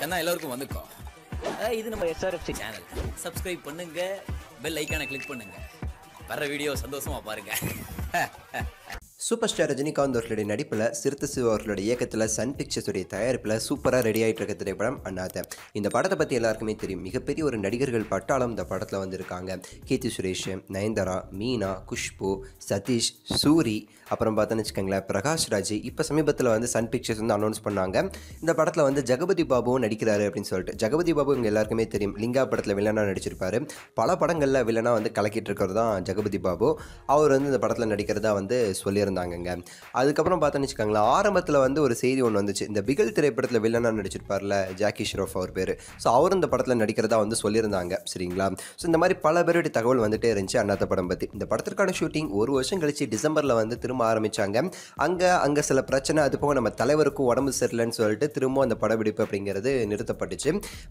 கண்ணா எல்லாருக்கும் வந்துக்கோ இது நம்ம எஸ்ஆர்எஃப்சி சேனல் சப்ஸ்கிரைப் பண்ணுங்க பெல் ஐக்கானை கிளிக் பண்ணுங்க. வர வீடியோ சந்தோஷமா பாருங்க. சூப்பர் ஸ்டார் ரஜினிகாந்த் அவர்களுடைய நடிப்பில் சிறுத்தை சிவ அவர்களுடைய இயக்கத்தில் சன் பிக்சர்ஸுடைய தயாரிப்பில் சூப்பராக ரெடி ஆகிட்டு இருக்க திரைப்படம் அண்ணாத்த. இந்த படத்தை பற்றி எல்லாருக்குமே தெரியும். மிகப்பெரிய ஒரு நடிகர்கள் பட்டாளம் இந்த படத்தில் வந்திருக்காங்க. கீர்த்தி சுரேஷ் நயன்தாரா மீனா குஷ்பு சதீஷ் சூரி அப்புறம் பார்த்தோன்னு வச்சுக்கோங்களேன் பிரகாஷ் ராஜ். இப்போ சமீபத்தில் வந்து சன் பிக்சர்ஸ் வந்து அனௌன்ஸ் பண்ணாங்க. இந்த படத்தில் வந்து ஜெகபதி பாபுவும் நடிக்கிறாரு அப்படின்னு சொல்லிட்டு. ஜெகபதி பாபு இவங்க எல்லாருக்குமே தெரியும். லிங்கா படத்தில் வில்லனாக நடிச்சிருப்பாரு. பல படங்களில் வில்லனாக வந்து கலக்கிட்டு இருக்கிறது தான் ஜெகபதி பாபு. அவர் வந்து இந்த படத்தில் நடிக்கிறதா வந்து இருந்தாங்கங்க. அதுக்கப்புறம் பார்த்தோன்னு வச்சுக்கோங்களேன் ஆரம்பத்தில் வந்து ஒரு செய்தி ஒன்று வந்துச்சு. இந்த பிகல் திரைப்படத்தில் வில்லனாக நடிச்சிருப்பார்ல ஜாக்கி ஷ்ரோஃப் அவர் பேர். ஸோ அவரும் இந்த படத்தில் நடிக்கிறதா வந்து சொல்லியிருந்தாங்க சரிங்களா? ஸோ இந்த மாதிரி பல பேருடைய தகவல் வந்துட்டே இருந்துச்சு அண்ணாத்த படம் பற்றி இந்த படத்திற்கான ஷூட்டிங் ஒரு வருஷம் கழிச்சு டிசம்பரில் வந்து திரும்ப ஆரம்பிச்சாங்க. அங்கே அங்கே சில பிரச்சனை அது போக நம்ம தலைவருக்கும் உடம்பு சரியில்லைன்னு சொல்லிட்டு திரும்ப அந்த படப்பிடிப்பு அப்படிங்கிறது நிறுத்தப்பட்டுச்சு.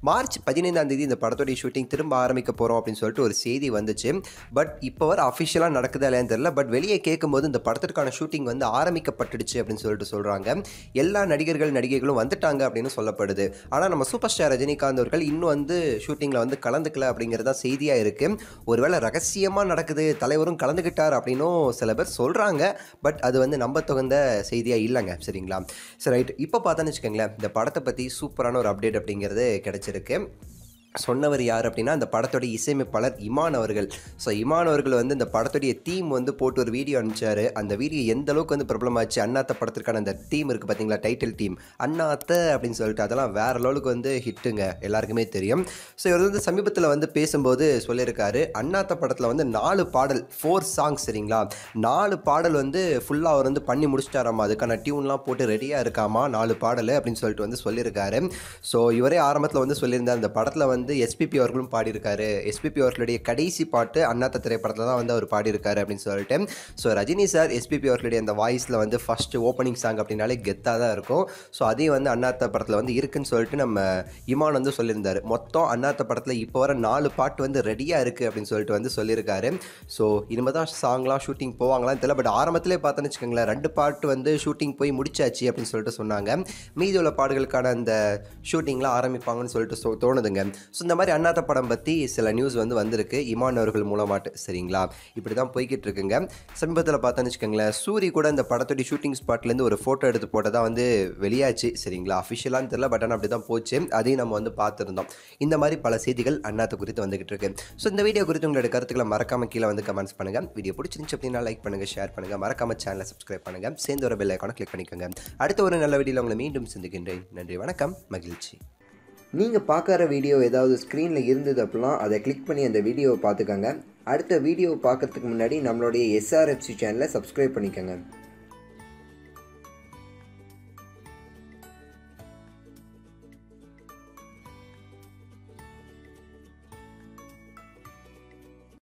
மார்ச் பதினைந்தாம் தேதி இந்த படத்துடைய ஷூட்டிங் திரும்ப ஆரம்பிக்க போகிறோம் அப்படின்னு சொல்லிட்டு ஒரு செய்தி வந்துச்சு. பட் இப்போ வர அஃபிஷியலாக நடக்குதா இல்லையான்னு தெரியல. பட் வெளியே கேட்கும்போது இந்த படத்திற்கான ஷூட்டிங் வந்து ஆரம்பிக்கப்பட்டுடுச்சு அப்படின்னு சொல்லிட்டு சொல்கிறாங்க எல்லா நடிகர்கள் நடிகைகளும் வந்துட்டாங்க அப்படின்னு சொல்லப்படுது. ஆனால் நம்ம சூப்பர் ஸ்டார் ரஜினிகாந்த் அவர்கள் இன்னும் வந்து ஷூட்டிங்கில் வந்து கலந்துக்கல அப்படிங்கிறதா செய்தியாக இருக்குது ஒருவேளை ரகசியமாக நடக்குது தலைவரும் கலந்துக்கிட்டார் அப்படின்னும் சில பேர் சொல்கிறாங்க பட் அது வந்து நம்ப தகுந்த செய்தியாக இல்லைங்க. சரிங்களா? சரி ரைட் இப்போ பார்த்தோன்னு வச்சுக்கோங்களேன் இந்த படத்தை பற்றி சூப்பரான ஒரு அப்டேட் அப்படிங்கிறது கிடச்சிருக்கு. சொன்னவர் யார் அப்படின்னா அந்த படத்தோடைய இசையமைப்பாளர் இமான் அவர்கள். ஸோ இமான் அவர்கள் வந்து இந்த படத்துடைய தீம் வந்து போட்டு ஒரு வீடியோ அனுப்பிச்சாரு. அந்த வீடியோ எந்த அளவுக்கு வந்து பிரபலமாச்சு அண்ணாத்த படத்திற்கான அந்த தீம் இருக்குது பார்த்தீங்களா டைட்டில் டீம் அண்ணாத்த அப்படின்னு சொல்லிட்டு அதெல்லாம் வேற லெவலுக்கு வந்து ஹிட்டுங்க எல்லாருக்குமே தெரியும். ஸோ இவர் வந்து சமீபத்தில் வந்து பேசும்போது சொல்லியிருக்காரு அண்ணாத்த படத்தில் வந்து நாலு பாடல் ஃபோர் சாங்ஸ் சரிங்களா? நாலு பாடல் வந்து ஃபுல்லாக அவர் வந்து பண்ணி முடிச்சிட்டாராமா அதுக்கான டியூன்லாம் போட்டு ரெடியாக இருக்காமா நாலு பாடல் அப்படின்னு சொல்லிட்டு வந்து சொல்லியிருக்காரு. ஸோ இவரே ஆரம்பத்தில் வந்து சொல்லியிருந்தார் அந்த படத்தில் வந்து வந்து எஸ்பிபி அவர்களும் பாடியிருக்காரு. எஸ்பிபி அவர்களுடைய கடைசி பாட்டு அண்ணாத்த திரைப்படத்தில் தான் வந்து அவர் பாடியிருக்காரு அப்படின்னு சொல்லிட்டு. ஸோ ரஜினி சார் எஸ்பிபி அவர்களுடைய அந்த வாய்ஸில் வந்து ஃபர்ஸ்ட் ஓப்பனிங் சாங் அப்படின்னாலே கெத்தாக தான் இருக்கும். ஸோ அதையும் வந்து அண்ணாத்த படத்தில் வந்து இருக்குன்னு சொல்லிட்டு நம்ம இமான் வந்து சொல்லியிருந்தார். மொத்தம் அண்ணாத்த படத்தில் இப்போ வர நாலு பாட்டு வந்து ரெடியாக இருக்குது அப்படின்னு சொல்லிட்டு வந்து சொல்லியிருக்காரு. ஸோ இனிமேல் தான் சாங்லாம் ஷூட்டிங் போவாங்களான்னு தெரியல. பட் ஆரம்பத்திலே பார்த்தோன்னு வச்சுக்கோங்களேன் ரெண்டு பாட்டு வந்து ஷூட்டிங் போய் முடிச்சாச்சு அப்படின்னு சொல்லிட்டு சொன்னாங்க. மீதி உள்ள பாடுகளுக்கான அந்த ஷூட்டிங்லாம் ஆரம்பிப்பாங்கன்னு சொல்லிட்டு சொ- தோணுதுங்க. ஸோ இந்த மாதிரி அண்ணாத்த படம் பற்றி சில நியூஸ் வந்து வந்திருக்கு. இமான் அவர்கள் மூலமாட்டு. சரிங்களா? இப்படி தான் போய்கிட்டு இருக்குங்க சமீபத்தில் பார்த்தோன்னு வச்சுக்கோங்களேன் சூரி கூட இந்த படத்துடைய ஷூட்டிங் ஸ்பாட்லேருந்து ஒரு ஃபோட்டோ எடுத்து போட்டதாக வந்து வெளியாச்சு. சரிங்களா? அஃபிஷியலான்னு தெரியல பட் ஆனால் அப்படி தான் போச்சு. அதையும் நம்ம வந்து பார்த்துருந்தோம். இந்த மாதிரி பல செய்திகள் அண்ணாத்த குறித்து வந்துகிட்டு இருக்கு ஸோ இந்த வீடியோ குறித்து உங்களோட கருத்துக்களை மறக்காம கீழே வந்து கமெண்ட்ஸ் பண்ணுங்கள் வீடியோ பிடிச்சிருந்துச்சு அப்படின்னா லைக் பண்ணுங்கள் ஷேர் பண்ணுங்கள் மறக்காம சேனலை சப்ஸ்கிரைப் பண்ணுங்க. சேர்ந்து ஒரு பெல் ஐக்கானை கிளிக் பண்ணிக்கோங்க. அடுத்த ஒரு நல்ல வீடியோவில் உங்களை மீண்டும் சந்திக்கின்றேன். நன்றி வணக்கம். மகிழ்ச்சி. நீங்கள் பார்க்குற வீடியோ ஏதாவது ஸ்க்ரீனில் இருந்தது அப்படின்னா அதை கிளிக் பண்ணி அந்த வீடியோவை பார்த்துக்கோங்க. அடுத்த வீடியோ பார்க்கறதுக்கு முன்னாடி நம்மளுடைய எஸ்ஆர்எஃப்சி சேனலை சப்ஸ்கிரைப் பண்ணிக்கோங்க.